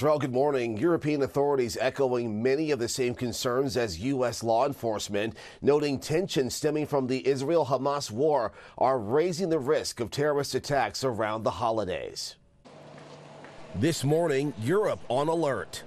Terrell, good morning. European authorities echoing many of the same concerns as U.S. law enforcement, noting tensions stemming from the Israel Hamas war are raising the risk of terrorist attacks around the holidays. This morning, Europe on alert.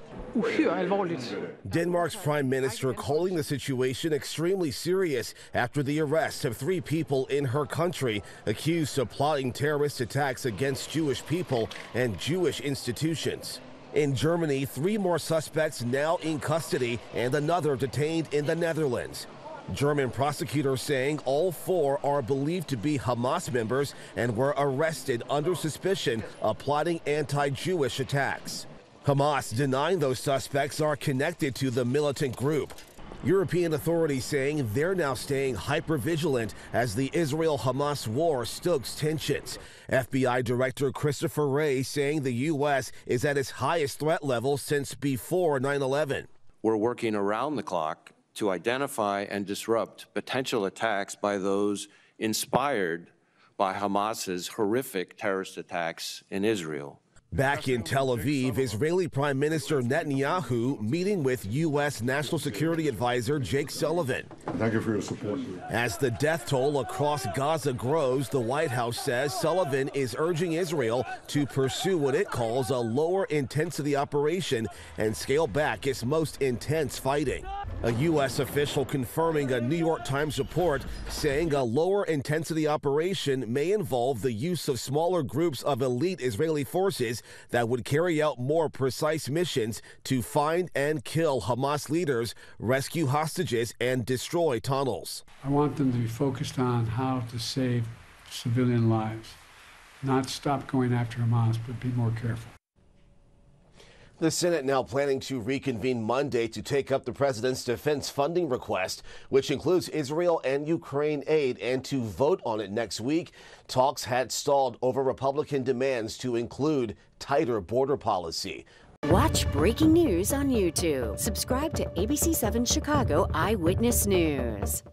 Denmark's prime minister calling the situation extremely serious after the arrest of three people in her country accused of plotting terrorist attacks against Jewish people and Jewish institutions. In Germany, three more suspects now in custody and another detained in the Netherlands. German prosecutors saying all four are believed to be Hamas members and were arrested under suspicion of plotting anti Jewish attacks. Hamas denying those suspects are connected to the militant group. European authorities saying they're now staying hyper vigilant as the Israel Hamas war stokes tensions. FBI Director Christopher Wray saying the U.S. is at its highest threat level since before 9 11. We're working around the clock to identify and disrupt potential attacks by those inspired by Hamas's horrific terrorist attacks in Israel. Back in Tel Aviv, Israeli Prime Minister Netanyahu meeting with U.S. National Security Advisor Jake Sullivan. Thank you for your support. As the death toll across Gaza grows, the White House says Sullivan is urging Israel to pursue what it calls a lower intensity operation and scale back its most intense fighting. A U.S. official confirming a New York Times report saying a lower intensity operation may involve the use of smaller groups of elite Israeli forces that would carry out more precise missions to find and kill Hamas leaders, rescue hostages, and destroy tunnels. I want them to be focused on how to save civilian lives, not stop going after Hamas, but be more careful. The Senate now planning to reconvene Monday to take up the president's defense funding request, which includes Israel and Ukraine aid, and to vote on it next week. Talks had stalled over Republican demands to include tighter border policy. Watch breaking news on YouTube. Subscribe to ABC7 Chicago Eyewitness News.